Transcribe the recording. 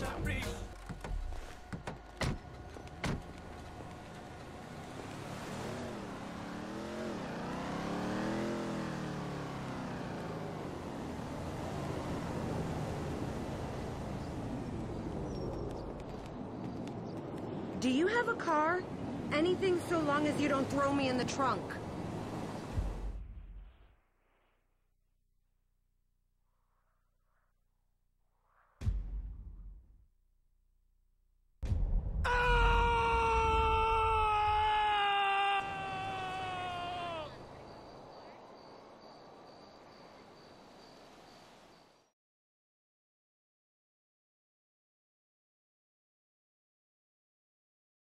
Do you have a car? Anything so long as you don't throw me in the trunk.